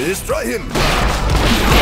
Destroy him!